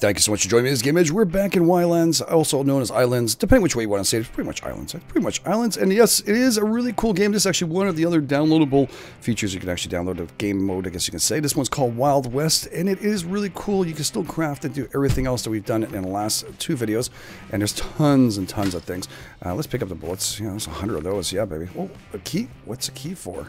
Thank you so much for joining me this game edge. We're back in Ylands, also known as Islands, depending which way you want to say it. It's pretty much Islands. It's pretty much Islands. And yes, it is a really cool game. This is actually one of the other downloadable features you can actually download a game mode, I guess you can say. This one's called Wild West, and it is really cool. You can still craft and do everything else that we've done in the last two videos. And there's tons and tons of things. Uh, let's pick up the bullets. You know, there's a hundred of those. Yeah, baby. Oh, a key? What's a key for?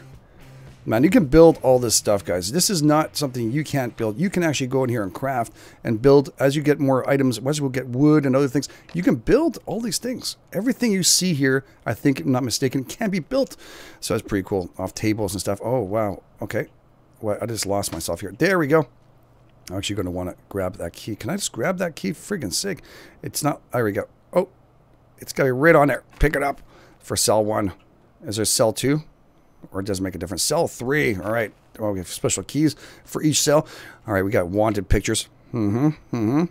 Man, you can build all this stuff, guys. This is not something you can't build. You can actually go in here and craft and build as you get more items, as will get wood and other things. You can build all these things. Everything you see here, I think, I'm not mistaken, can be built. So that's pretty cool. Off tables and stuff. Oh, wow. Okay. Well, I just lost myself here. There we go. I'm actually going to want to grab that key. Can I just grab that key? Friggin' sick. It's not. There we go. Oh, it's got to be right on there. Pick it up for cell one. Is there cell two? Or it doesn't make a difference. Cell three. All right. Oh, we have special keys for each cell. All right, we got wanted pictures. Mm-hmm. Mm-hmm.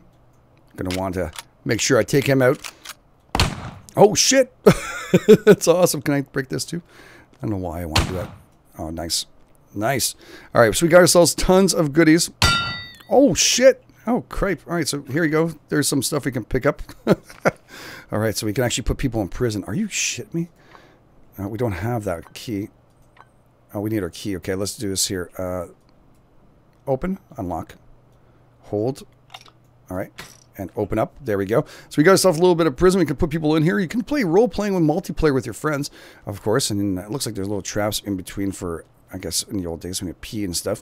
Gonna want to make sure I take him out. Oh shit! That's awesome. Can I break this too? I don't know why I want to do that. Oh, nice. Nice. All right, so we got ourselves tons of goodies. Oh shit! Oh, crepe. All right, so here you go. There's some stuff we can pick up. All right, so we can actually put people in prison. Are you shit me? Uh, we don't have that key. Oh, we need our key. Okay, let's do this here. Uh, open, unlock, hold. All right, and open up. There we go. So we got ourselves a little bit of prison. We can put people in here. You can play role playing with multiplayer with your friends, of course. And it looks like there's little traps in between for, I guess, in the old days when you pee and stuff,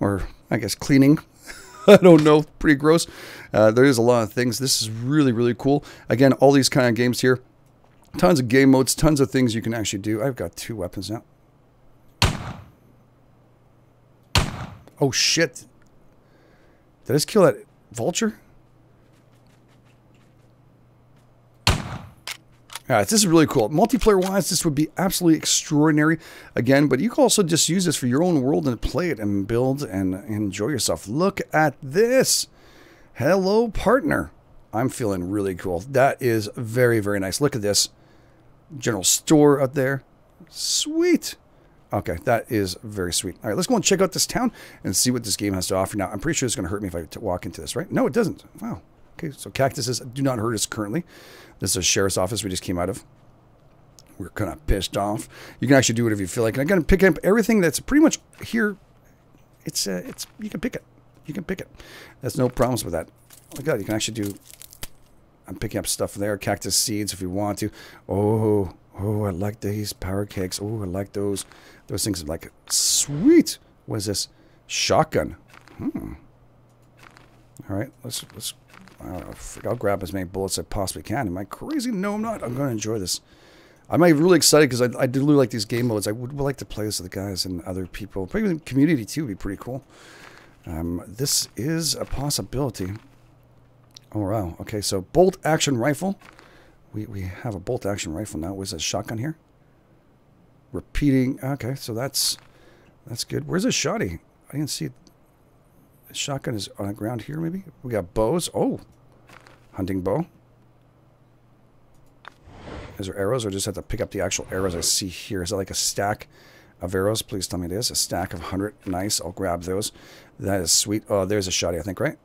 or I guess cleaning. I don't know. Pretty gross. Uh, there is a lot of things. This is really, really cool. Again, all these kind of games here. Tons of game modes, tons of things you can actually do. I've got two weapons now. Oh shit. Did I just kill that vulture? Alright, this is really cool. Multiplayer wise, this would be absolutely extraordinary again, but you can also just use this for your own world and play it and build and enjoy yourself. Look at this. Hello, partner. I'm feeling really cool. That is very, very nice. Look at this. General store out there. Sweet. Okay, that is very sweet. All right, let's go and check out this town and see what this game has to offer. Now, I'm pretty sure it's going to hurt me if I walk into this, right? No, it doesn't. Wow. Okay, so cactuses do not hurt us currently. This is a sheriff's office we just came out of. We're kind of pissed off. You can actually do whatever you feel like. And I'm going to pick up everything that's pretty much here. It's, uh, it's, you can pick it. You can pick it. There's no problems with that. Oh my God, you can actually do, I'm picking up stuff there. Cactus seeds if you want to. Oh, Oh, I like these power cakes. Oh, I like those. Those things are like sweet. What is this? Shotgun. Hmm. All right, let's let's. Uh, I'll grab as many bullets as I possibly can. Am I crazy? No, I'm not. I'm going to enjoy this. I'm really excited because I, I do like these game modes. I would, would like to play this with the guys and other people. Probably the community too would be pretty cool. Um, this is a possibility. Oh wow. Okay, so bolt action rifle. We, we have a bolt action rifle now. Was a shotgun here? Repeating. Okay, so that's that's good. Where's the shotty? I didn't see it. The shotgun is on the ground here, maybe? We got bows. Oh, hunting bow. Is there arrows or just have to pick up the actual arrows I see here? Is that like a stack of arrows? Please tell me it is. A stack of 100. Nice. I'll grab those. That is sweet. Oh, there's a shotty, I think, right?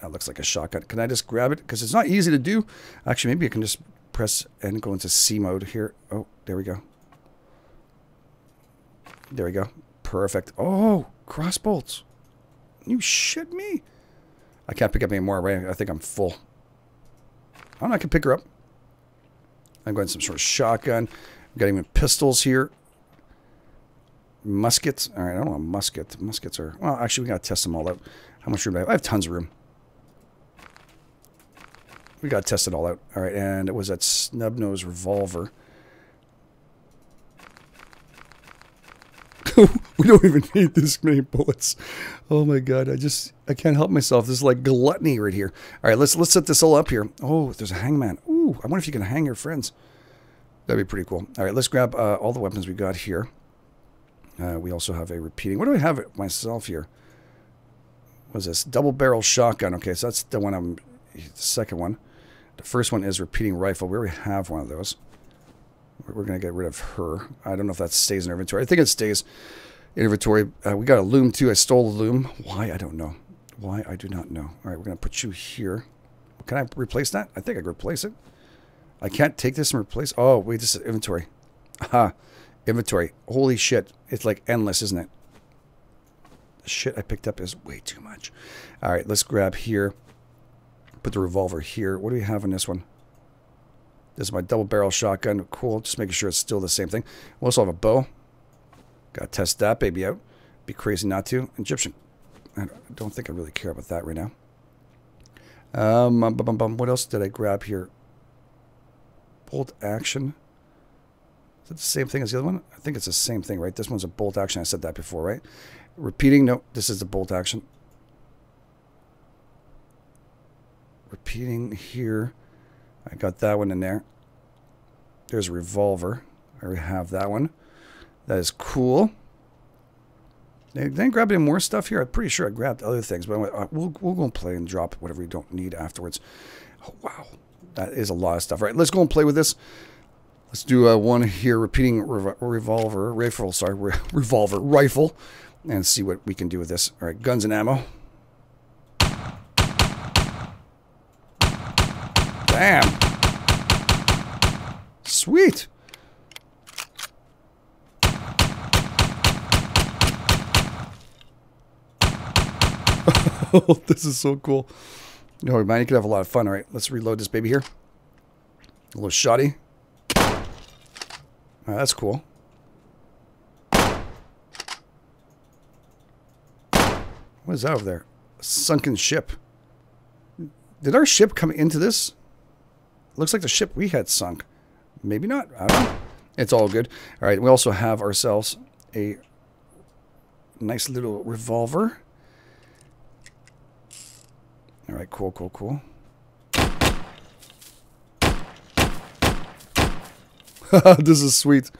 That looks like a shotgun. Can I just grab it? Because it's not easy to do. Actually, maybe I can just press and go into C mode here. Oh, there we go. There we go. Perfect. Oh, cross bolts. You shit me. I can't pick up any more, right? I think I'm full. Oh, I can pick her up. I'm going some sort of shotgun. I've got even pistols here. Muskets. All right, I don't know musket. Muskets are... Well, actually, we got to test them all out. How much room I have? I have tons of room. We got to test it all out. All right, and it was that snub nose revolver. we don't even need this many bullets. Oh my god, I just I can't help myself. This is like gluttony right here. All right, let's let's set this all up here. Oh, there's a hangman. Ooh, I wonder if you can hang your friends. That'd be pretty cool. All right, let's grab uh, all the weapons we got here. Uh, we also have a repeating. What do I have myself here? What is this? Double barrel shotgun. Okay, so that's the one I'm. The second one. The first one is repeating rifle. We already have one of those. We're going to get rid of her. I don't know if that stays in inventory. I think it stays inventory. Uh, we got a loom too. I stole a loom. Why? I don't know. Why, I do not know. All right, we're going to put you here. Can I replace that? I think I can replace it. I can't take this and replace... Oh, wait, this is inventory. Aha. Inventory. Holy shit. It's like endless, isn't it? The shit I picked up is way too much. All right, let's grab here. Put the revolver here. What do we have in this one? This is my double barrel shotgun. Cool. Just making sure it's still the same thing. We also have a bow. Got to test that baby out. Be crazy not to. Egyptian. I don't think I really care about that right now. Um, bum, bum, bum. What else did I grab here? Bolt action. Is it the same thing as the other one? I think it's the same thing, right? This one's a bolt action. I said that before, right? Repeating. No, this is the bolt action. Repeating here. I got that one in there. There's a revolver. I already have that one. That is cool. They then grab any more stuff here. I'm pretty sure I grabbed other things, but we'll, we'll go and play and drop whatever we don't need afterwards. Oh, wow. That is a lot of stuff. All right, let's go and play with this. Let's do uh, one here, repeating revolver, rifle, sorry, re revolver, rifle, and see what we can do with this. All right, guns and ammo. Damn. Sweet. this is so cool. No, man, you could have a lot of fun. All right, let's reload this baby here. A little shoddy. Right, that's cool. What is that over there? A sunken ship. Did our ship come into this? Looks like the ship we had sunk. Maybe not. I don't know. It's all good. All right, we also have ourselves a nice little revolver. All right, cool, cool, cool. this is sweet.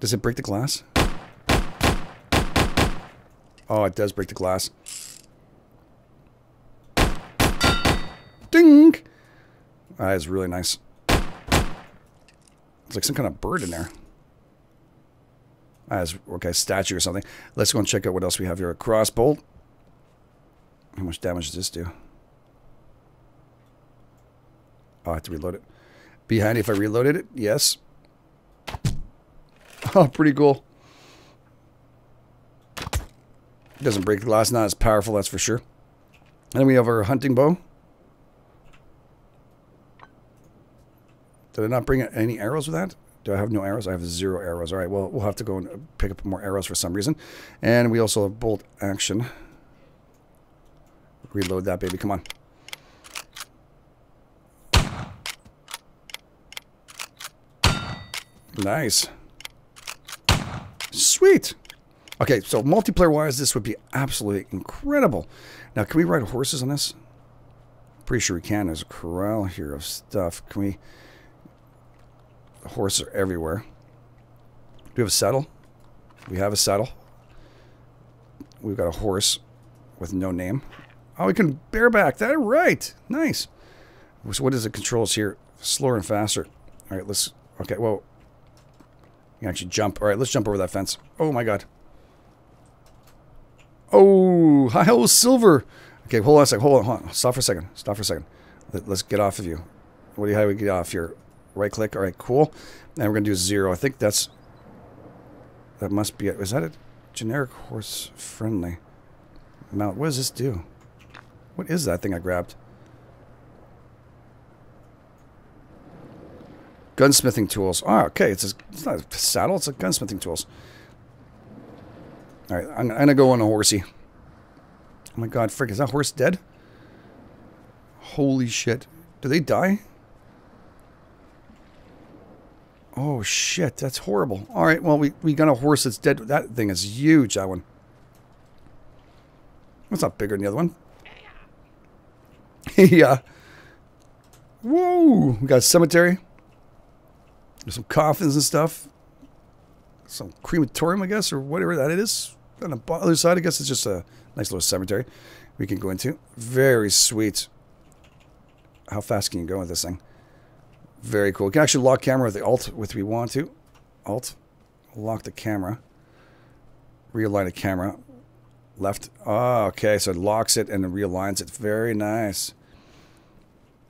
Does it break the glass? Oh, it does break the glass. Ding! Ah, that is really nice. It's like some kind of bird in there. Ah, that is, okay, statue or something. Let's go and check out what else we have here. A crossbow. How much damage does this do? I have to reload it. Be handy if I reloaded it. Yes. Oh, pretty cool. Doesn't break glass. Not as powerful, that's for sure. And then we have our hunting bow. Did I not bring any arrows with that? Do I have no arrows? I have zero arrows. All right, well, we'll have to go and pick up more arrows for some reason. And we also have bolt action. Reload that baby. Come on. Nice. Sweet. Okay, so multiplayer-wise, this would be absolutely incredible. Now, can we ride horses on this? Pretty sure we can. There's a corral here of stuff. Can we... The horses are everywhere. Do we have a saddle? We have a saddle. We've got a horse with no name. Oh, we can bareback. That right. Nice. So what is the controls here? Slower and faster. All right, let's... Okay, well, you can actually jump. All right, let's jump over that fence. Oh, my God. Oh, hello, silver. Okay, hold on a second. Hold on, hold on. Stop for a second. Stop for a second. Let, us get off of you. What do you, how do we get off here? Right click. All right, cool. And we're going to do zero. I think that's... That must be it. Is that a generic horse friendly mount? What does this do? What is that thing I grabbed? Gunsmithing tools. Oh, okay. It's, a, it's not a saddle. It's a gunsmithing tools. All right. I'm, I'm going to go on a horsey. Oh my god, frick. Is that horse dead? Holy shit. Do they die? Oh shit, that's horrible. All right, well, we, we got a horse that's dead. That thing is huge, that one. It's not bigger than the other one. yeah. Whoa, we got a cemetery. There's some coffins and stuff. Some crematorium, I guess, or whatever that is. On the other side, I guess it's just a nice little cemetery we can go into. Very sweet. How fast can you go with this thing? Very cool. You can actually lock camera with the Alt if we want to. Alt. Lock the camera. Realign the camera. Left. Oh, okay. So it locks it and it realigns it. Very nice.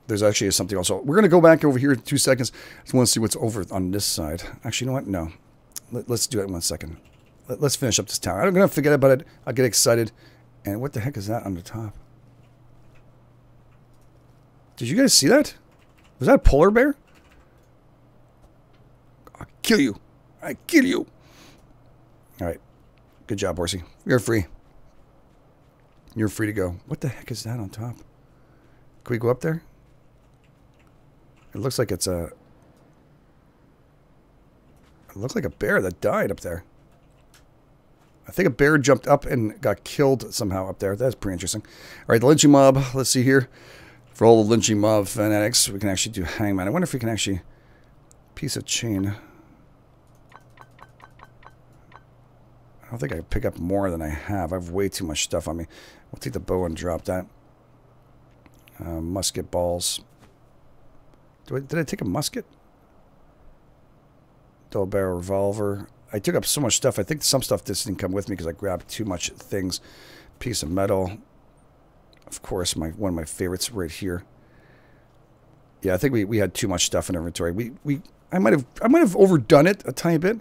There's actually something also. We're going to go back over here in two seconds. I just want to see what's over on this side. Actually, you know what? No. Let, us do it in one second. Let, us finish up this tower. I'm going to forget about it. I'll get excited. And what the heck is that on the top? Did you guys see that? Was that a polar bear? I'll kill you. I kill you. All right. Good job, horsey. You're free. You're free to go. What the heck is that on top? Can we go up there? It looks like it's a... It looks like a bear that died up there. I think a bear jumped up and got killed somehow up there. That's pretty interesting. All right, the lynching mob. Let's see here. For all the lynching mob fanatics, we can actually do hangman. I wonder if we can actually... Piece of chain. I don't think I can pick up more than I have. I have way too much stuff on me. We'll take the bow and drop that. Uh, musket balls. I, did I take a musket? Double barrel revolver. I took up so much stuff. I think some stuff just didn't come with me because I grabbed too much things. Piece of metal. Of course, my one of my favorites right here. Yeah, I think we, we had too much stuff in inventory. We we I might have I might have overdone it a tiny bit.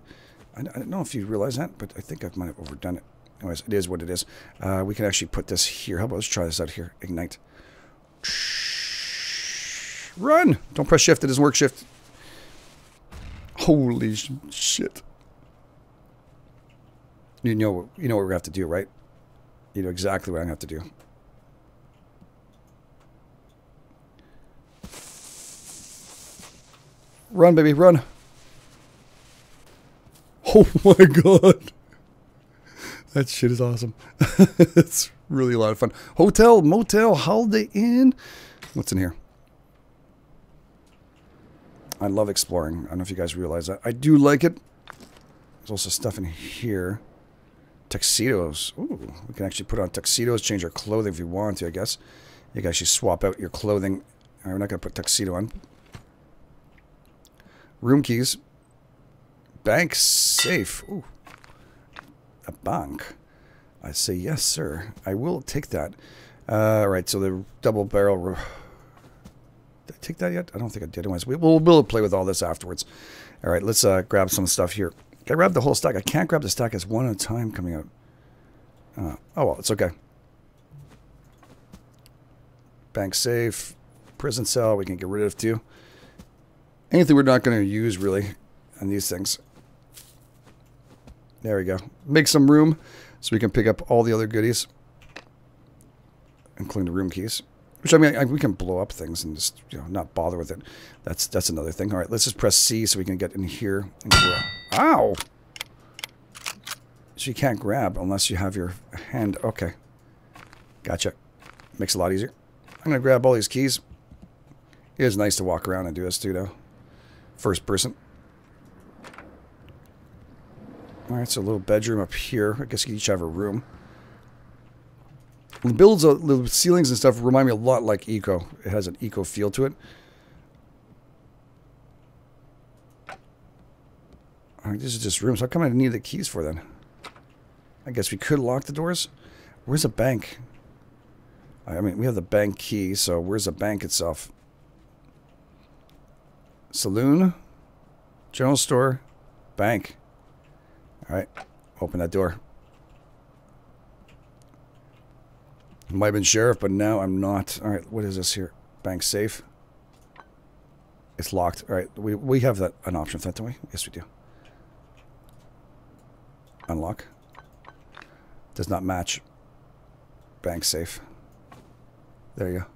I, I don't know if you realize that, but I think I might have overdone it. Anyways, it is what it is. Uh, we can actually put this here. How about let's try this out here. Ignite. Run! Don't press shift. It doesn't work shift. Holy shit. You know, you know what to have to do, right? You know exactly what to have to do. Run, baby, run. Oh my god. That shit is awesome. it's really a lot of fun. Hotel, motel, holiday inn. What's in here? I love exploring. I don't know if you guys realize that. I do like it. There's also stuff in here. Tuxedos. Ooh, we can actually put on tuxedos, change our clothing if you want to, I guess. You can actually swap out your clothing. Right, we're not going to put tuxedo on. Room keys. Bank safe. Ooh. A bank. I say yes, sir. I will take that. Uh, right, so the double barrel did I take that yet? I don't think I did. Anyways, we, will we'll play with all this afterwards. All right, let's uh, grab some stuff here. I grab the whole stack? I can't grab the stack It's one at a time coming out. Uh, oh, well, it's okay. Bank safe. Prison cell, we can get rid of too. Anything we're not going to use, really, on these things. There we go. Make some room so we can pick up all the other goodies. Including the room keys. Which I mean, I, we can blow up things and just you know not bother with it. That's that's another thing. All right, let's just press C so we can get in here. And Ow! So you can't grab unless you have your hand. Okay, gotcha. Makes it a lot easier. I'm gonna grab all these keys. It is nice to walk around and do this too, though. First person. All right, so a little bedroom up here. I guess you each have a room. The builds, the ceilings and stuff remind me a lot like Eco. It has an Eco feel to it. All right, this is just rooms. How come I need the keys for then? I guess we could lock the doors. Where's the bank? I mean, we have the bank key, so where's the bank itself? Saloon, general store, bank. All right, open that door. Might have been sheriff, but now I'm not. All right, what is this here? Bank safe. It's locked. All right, we we have that an option for that, don't we? Yes, we do. Unlock. Does not match. Bank safe. There you go.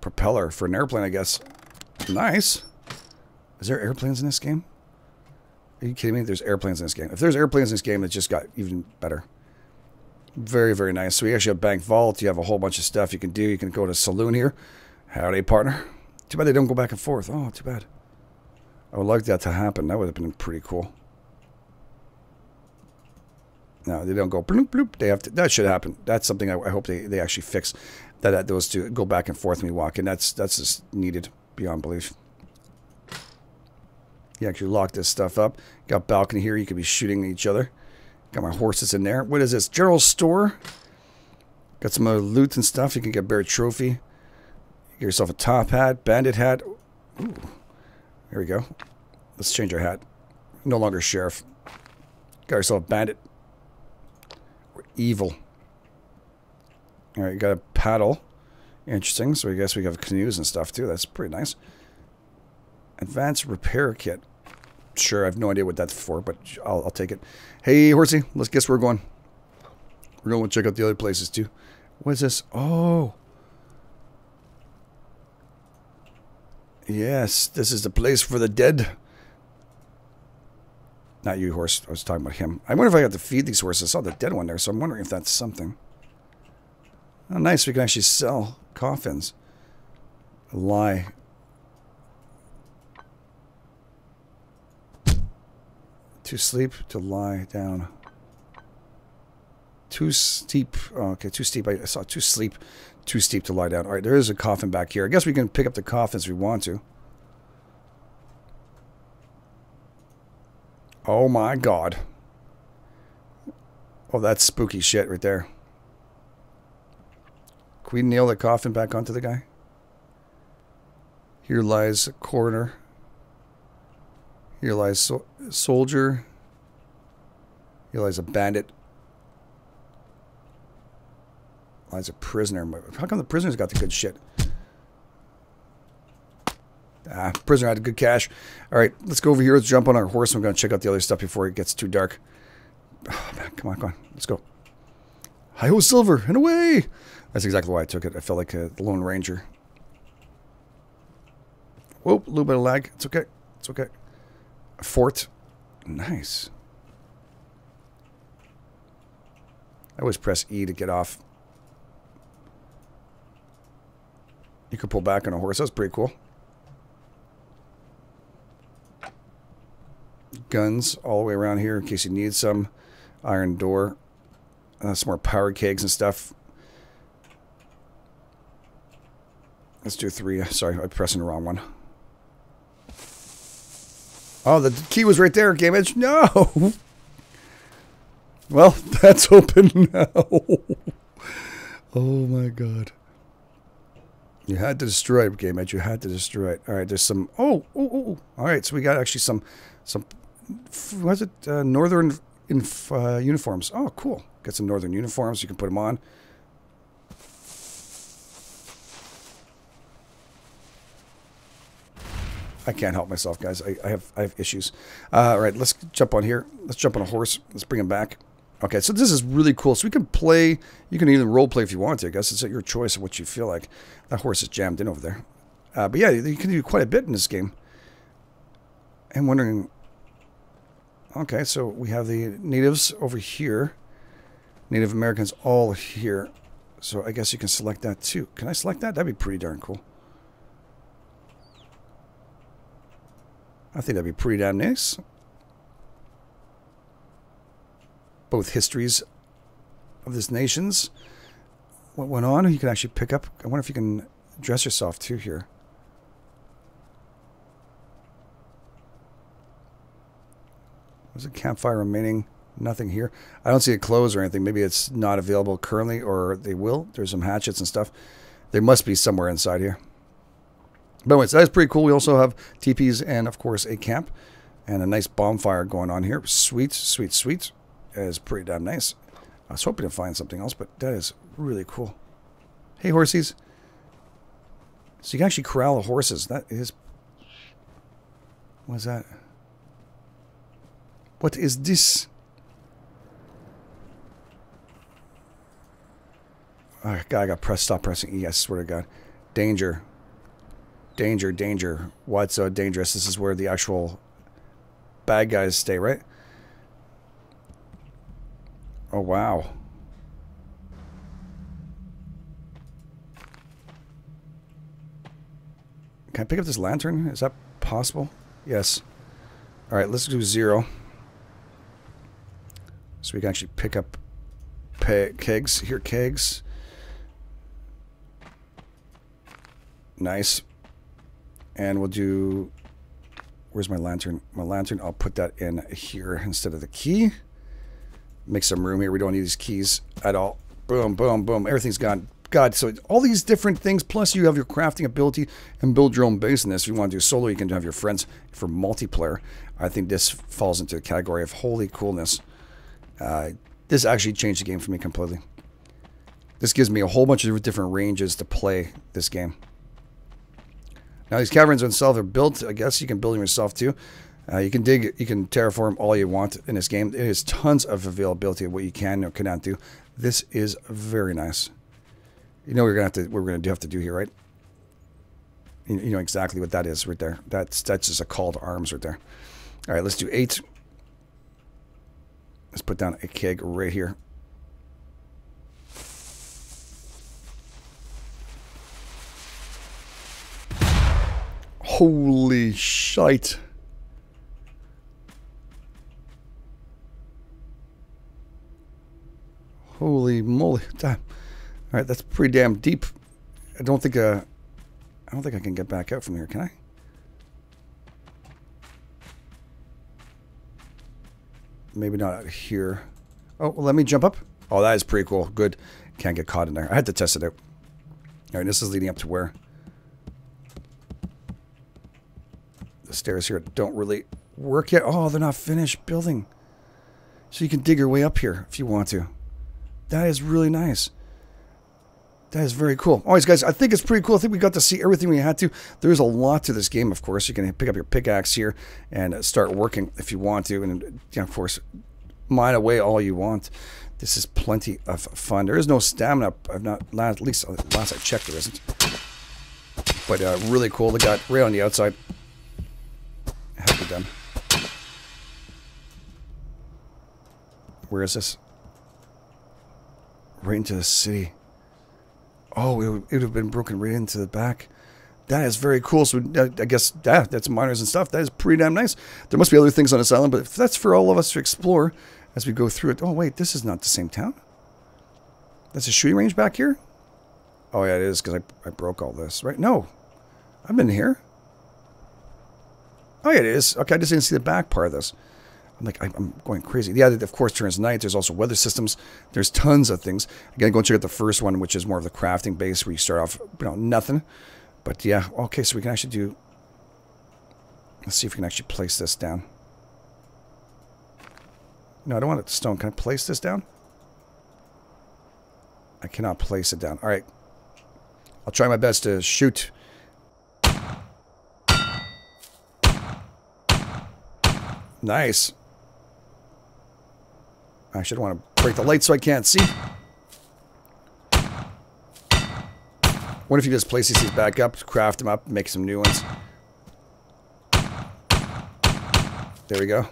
Propeller for an airplane, I guess. Nice. Is there airplanes in this game? Are you kidding me? There's airplanes in this game. If there's airplanes in this game, it just got even better. Very, very nice. So you actually have Bank Vault. You have a whole bunch of stuff you can do. You can go to Saloon here. Howdy, partner. Too bad they don't go back and forth. Oh, too bad. I would like that to happen. That would have been pretty cool. No, they don't go bloop bloop. They have to. That should happen. That's something I, I hope they, they actually fix. That, that those two go back and forth when we walk in. That's that's just needed beyond belief. You actually lock this stuff up. Got balcony here. You could be shooting each other. Got my horses in there. What is this? General store. Got some other loot and stuff. You can get a bear trophy. Get yourself a top hat, bandit hat. Ooh. There we go. Let's change our hat. No longer sheriff. Got yourself a bandit. We're evil. All right, got a paddle. Interesting. So I guess we have canoes and stuff too. That's pretty nice. Advanced repair kit. Sure, I have no idea what that's for, but I'll, I'll take it. Hey, horsey, let's guess where we're going. We're going to check out the other places too. What is this? Oh. Yes, this is the place for the dead. Not you, horse. I was talking about him. I wonder if I have to feed these horses. I saw the dead one there, so I'm wondering if that's something. Oh, nice. We can actually sell coffins. lie. To sleep, to lie down. Too steep. Oh, okay, too steep. I saw too sleep. Too steep to lie down. All right, there is a coffin back here. I guess we can pick up the coffins if we want to. Oh my god. Oh, that's spooky shit right there. Can we nail the coffin back onto the guy? Here lies a coroner. Here lies so soldier. Here lies a bandit. Lies a prisoner. How come the prisoner's got the good shit? Ah, prisoner had good cash. All right, let's go over here. Let's jump on our horse. I'm going to check out the other stuff before it gets too dark. Oh, man, come on, come on. Let's go. Hi-ho, silver, and away! That's exactly why I took it. I felt like a Lone Ranger. Whoop, a little bit of lag. It's okay. It's okay. Fort. Nice. I always press E to get off. You could pull back on a horse. That's pretty cool. Guns all the way around here in case you need some. Iron door. Uh, some more power kegs and stuff. Let's do three. Sorry, I'm pressing the wrong one. Oh, the key was right there, Game Edge. No! Well, that's open now. oh my god. You had to destroy it, Game Edge. You had to destroy it. All right, there's some... Oh, oh, oh. All right, so we got actually some... some was it uh, northern in, uh, uniforms? Oh, cool. Got some northern uniforms. You can put them on. I can't help myself, guys. I, I have I have issues. Uh, all right, let's jump on here. Let's jump on a horse. Let's bring him back. Okay, so this is really cool. So we can play. You can even role play if you want to. I guess it's at your choice of what you feel like. That horse is jammed in over there. Uh, but yeah, you can do quite a bit in this game. I'm wondering. Okay, so we have the natives over here. Native Americans all here. So I guess you can select that too. Can I select that? That'd be pretty darn cool. I think that'd be pretty damn nice. Both histories of this nations. What went on? You can actually pick up. I wonder if you can dress yourself too here. There's a campfire remaining. Nothing here. I don't see it closed or anything. Maybe it's not available currently, or they will. There's some hatchets and stuff. They must be somewhere inside here. But anyways, that's pretty cool. We also have teepees and, of course, a camp and a nice bonfire going on here. Sweet, sweet, sweet. That is pretty damn nice. I was hoping to find something else, but that is really cool. Hey, horsies. So you can actually corral the horses. That is... What is that? What is this? Oh, God, I got press. Stop pressing E. I swear to God. Danger. Danger, danger. What's so dangerous? This is where the actual bad guys stay, right? Oh, wow. Can I pick up this lantern? Is that possible? Yes. All right, let's do zero. So we can actually pick up kegs. Here, kegs. Nice and we'll do Where's my lantern? My lantern, I'll put that in here instead of the key. Make some room here. We don't need these keys at all. Boom, boom, boom. Everything's gone. God, so all these different things, plus you have your crafting ability and build your own base in this. If you want to do solo, you can have your friends for multiplayer. I think this falls into the category of holy coolness. Uh, this actually changed the game for me completely. This gives me a whole bunch of different ranges to play this game. Now these caverns themselves are built. I guess you can build them yourself too. Uh, you can dig, you can terraform all you want in this game. It has tons of availability of what you can or cannot do. This is very nice. You know we're gonna have to, we're gonna have to do here, right? You, you know exactly what that is right there. That's that's just a call to arms right there. All right, let's do eight. Let's put down a keg right here. Holy shite. Holy moly. Damn. All right, that's pretty damn deep. I don't think uh I don't think I can get back out from here, can I? Maybe not out here. Oh, well, let me jump up. Oh, that is pretty cool. Good. Can't get caught in there. I had to test it out. All right, this is leading up to where? The stairs here don't really work yet. Oh, they're not finished building. So you can dig your way up here if you want to. That is really nice. That is very cool. Always, guys, I think it's pretty cool. I think we got to see everything we had to. There's a lot to this game, of course. You can pick up your pickaxe here and start working if you want to. And, you know, of course, mine away all you want. This is plenty of fun. There is no stamina. I've not, at least last I checked, there isn't. But uh, really cool. They got right on the outside. Have to done. Where is this? Right into the city. Oh, it would, it would have been broken right into the back. That is very cool. So uh, I guess yeah, that's miners and stuff. That is pretty damn nice. There must be other things on this island, but if that's for all of us to explore as we go through it. Oh wait, this is not the same town. That's a shooting range back here. Oh yeah, it is because I I broke all this. Right? No, I've been here. Oh yeah, it is. Okay, I just didn't see the back part of this. I'm like, I'm going crazy. Yeah, of course, turns night. There's also weather systems. There's tons of things. Again, go and check out the first one, which is more of the crafting base, where you start off, you know, nothing. But yeah, okay, so we can actually do. Let's see if we can actually place this down. No, I don't want it stone. Can I place this down? I cannot place it down. All right. I'll try my best to shoot. Nice. I should want to break the light so I can't see. What if you just place these back up, craft them up, make some new ones? There we go.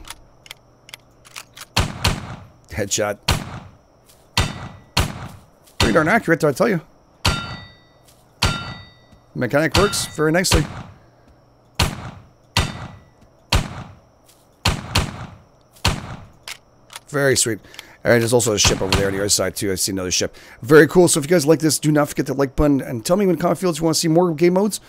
Headshot. Pretty darn accurate, I tell you? Mechanic works very nicely. Very sweet. And there's also a ship over there on the other side too. I see another ship. Very cool. So if you guys like this, do not forget the like button and tell me in the comment fields you want to see more game modes.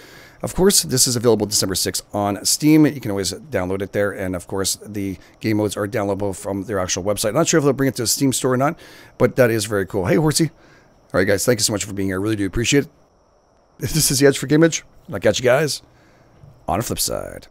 Of course, this is available December 6th on Steam. You can always download it there. And of course, the game modes are downloadable from their actual website. Not sure if they'll bring it to a Steam store or not, but that is very cool. Hey, Horsey. All right, guys, thank you so much for being here. I really do appreciate it. This is the Edge for Game Edge. I'll catch you guys on the flip side.